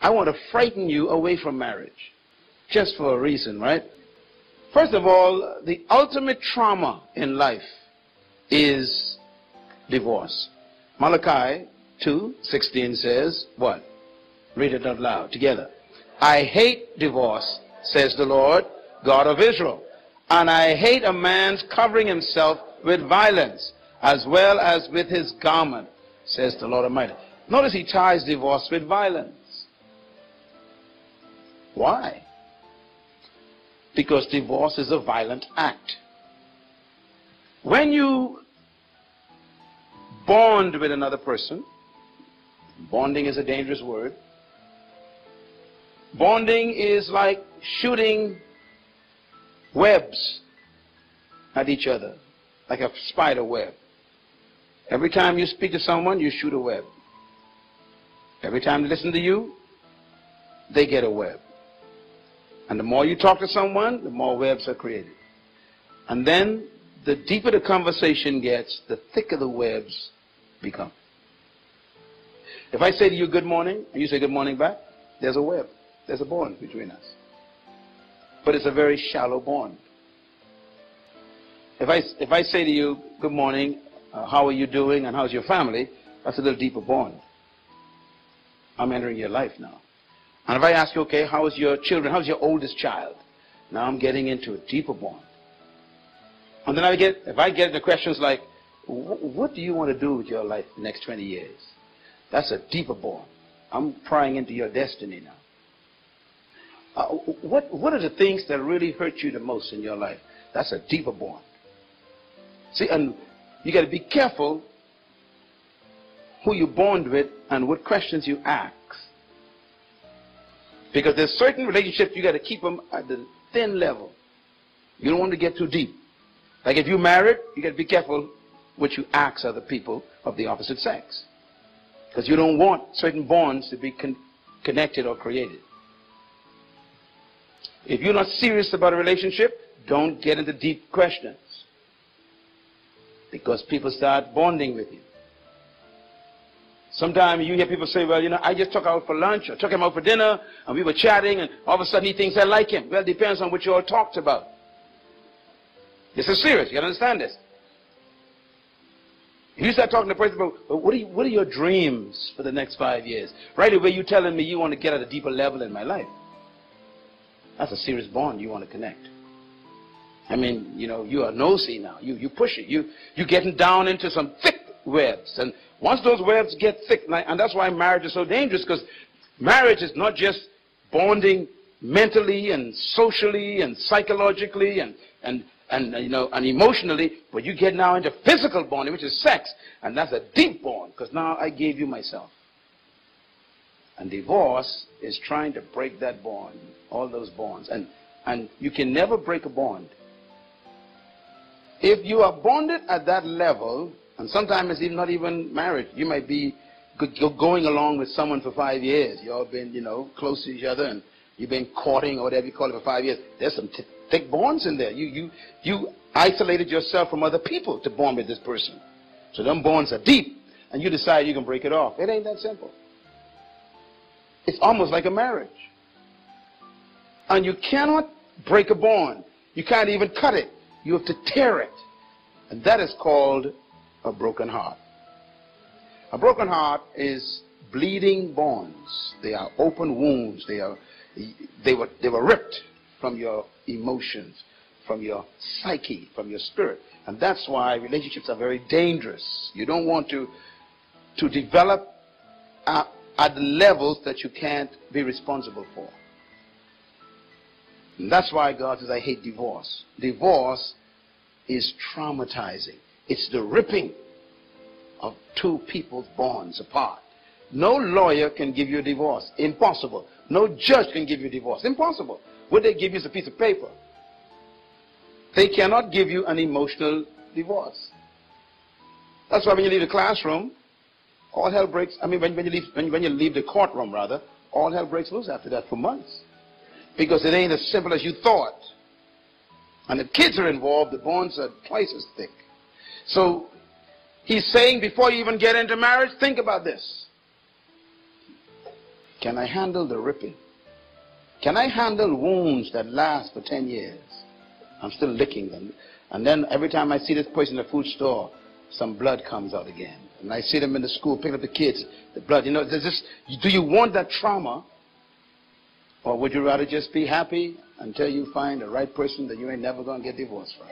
I want to frighten you away from marriage. Just for a reason, right? First of all, the ultimate trauma in life is divorce. Malachi 2:16 says, what? Read it out loud together. I hate divorce, says the Lord, God of Israel, and I hate a man's covering himself with violence, as well as with his garment, says the Lord Almighty. Notice he ties divorce with violence. Why? Because divorce is a violent act. When you bond with another person, bonding is a dangerous word. Bonding is like shooting webs at each other, like a spider web. Every time you speak to someone, you shoot a web. Every time they listen to you, they get a web. And the more you talk to someone, the more webs are created. And then the deeper the conversation gets, the thicker the webs become. If I say to you good morning, and you say good morning back, there's a web. There's a bond between us. But it's a very shallow bond. If I, if I say to you, good morning, uh, how are you doing, and how's your family, that's a little deeper bond. I'm entering your life now. And if I ask you, okay, how's your children, how's your oldest child? Now I'm getting into a deeper bond. And then I get, if I get the questions like, what do you want to do with your life the next 20 years? That's a deeper bond. I'm prying into your destiny now. Uh, what, what are the things that really hurt you the most in your life? That's a deeper bond. See, and you got to be careful who you bond with and what questions you ask. Because there's certain relationships you got to keep them at the thin level. You don't want to get too deep. Like if you're married, you got to be careful what you ask other people of the opposite sex. Because you don't want certain bonds to be con connected or created. If you're not serious about a relationship, don't get into deep questions. Because people start bonding with you. Sometimes you hear people say, well, you know, I just took out for lunch or took him out for dinner and we were chatting and all of a sudden he thinks I like him. Well, it depends on what you all talked about. This is serious. You understand this? You start talking to a person about what are, you, what are your dreams for the next five years? Right away, you're telling me you want to get at a deeper level in my life. That's a serious bond you want to connect. I mean, you know, you are nosy now. You, you push it. You, you're getting down into some thick webs. And once those webs get thick, and that's why marriage is so dangerous, because marriage is not just bonding mentally and socially and psychologically and, and, and you know and emotionally, but you get now into physical bonding, which is sex, and that's a deep bond, because now I gave you myself. And divorce is trying to break that bond, all those bonds. And, and you can never break a bond. If you are bonded at that level, and sometimes it's even not even marriage, you might be going along with someone for five years. You all been, you know, close to each other, and you've been courting or whatever you call it for five years. There's some thick bonds in there. You, you, you isolated yourself from other people to bond with this person. So them bonds are deep, and you decide you can break it off. It ain't that simple. It's almost like a marriage. And you cannot break a bond. You can't even cut it. You have to tear it. And that is called a broken heart. A broken heart is bleeding bonds. They are open wounds. They are they were they were ripped from your emotions, from your psyche, from your spirit. And that's why relationships are very dangerous. You don't want to, to develop at, at levels that you can't be responsible for. And that's why God says, I hate divorce. Divorce is traumatizing. It's the ripping of two people's bonds apart. No lawyer can give you a divorce. Impossible. No judge can give you a divorce. Impossible. What they give you is a piece of paper. They cannot give you an emotional divorce. That's why when you leave the classroom, all hell breaks. I mean, when, when, you leave, when, when you leave the courtroom, rather, all hell breaks loose after that for months. Because it ain't as simple as you thought. And if kids are involved, the bonds are twice as thick. So he's saying before you even get into marriage, think about this. Can I handle the ripping? Can I handle wounds that last for 10 years? I'm still licking them. And then every time I see this person in the food store, some blood comes out again. And I see them in the school picking up the kids, the blood. You know, does this, do you want that trauma? Or would you rather just be happy until you find the right person that you ain't never going to get divorced from?